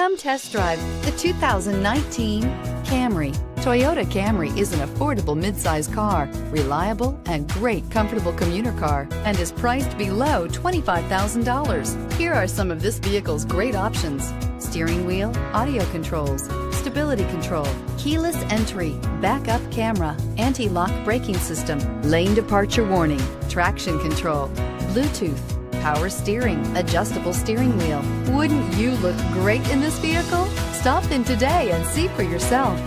Come test drive the 2019 Camry. Toyota Camry is an affordable midsize car, reliable and great comfortable commuter car, and is priced below $25,000. Here are some of this vehicle's great options. Steering wheel, audio controls, stability control, keyless entry, backup camera, anti-lock braking system, lane departure warning, traction control, Bluetooth, power steering, adjustable steering wheel. Wouldn't you look great in this vehicle? Stop in today and see for yourself.